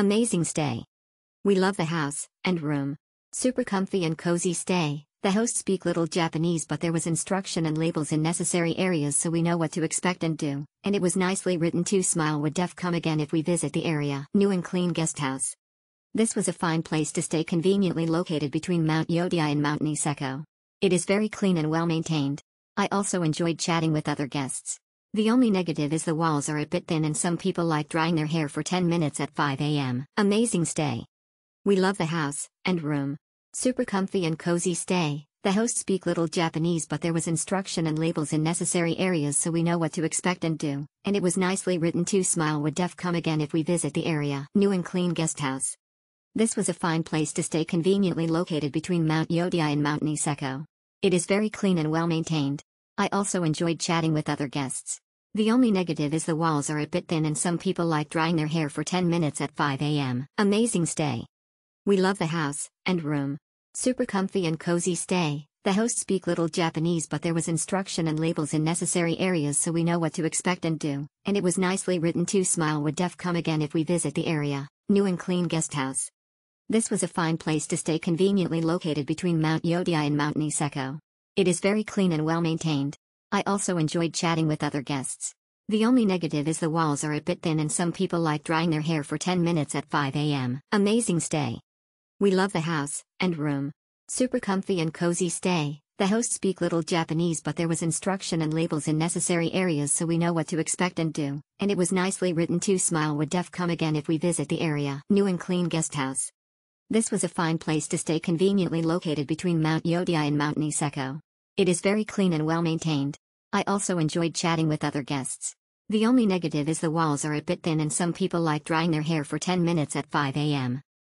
Amazing stay. We love the house and room. Super comfy and cozy stay. The hosts speak little Japanese but there was instruction and labels in necessary areas so we know what to expect and do. And it was nicely written too smile would def come again if we visit the area. New and clean guest house. This was a fine place to stay conveniently located between Mount Yotei and Mount Niseko. It is very clean and well maintained. I also enjoyed chatting with other guests. The only negative is the walls are a bit thin and some people like drying their hair for 10 minutes at 5 am. Amazing stay. We love the house and room. Super comfy and cozy stay. The hosts speak little Japanese but there was instruction and labels in necessary areas so we know what to expect and do. And it was nicely written too smile would def come again if we visit the area. New and clean guest house. This was a fine place to stay conveniently located between Mount Yotei and Mount Niseko. It is very clean and well maintained. I also enjoyed chatting with other guests. The only negative is the walls are a bit thin and some people like drying their hair for 10 minutes at 5 am. Amazing stay. We love the house and room. Super comfy and cozy stay. The hosts speak little Japanese but there was instruction and labels in necessary areas so we know what to expect and do. And it was nicely written too smile would def come again if we visit the area. New and clean guest house. This was a fine place to stay conveniently located between Mount Yotei and Mount Niseko. It is very clean and well maintained. I also enjoyed chatting with other guests. The only negative is the walls are a bit thin and some people like drying their hair for 10 minutes at 5 am. Amazing stay. We love the house and room. Super comfy and cozy stay. The hosts speak little Japanese but there was instruction and labels in necessary areas so we know what to expect and do. And it was nicely written too smile would def come again if we visit the area. New and clean guest house. This was a fine place to stay conveniently located between Mount Yotei and Mount Niseko. It is very clean and well maintained. I also enjoyed chatting with other guests. The only negative is the walls are a bit thin and some people like drying their hair for 10 minutes at 5 am.